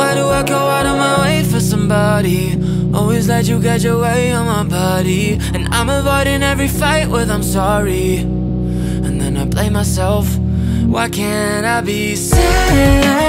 Why do I go out of my way for somebody? Always let you get your way on my body And I'm avoiding every fight with I'm sorry And then I blame myself Why can't I be sad?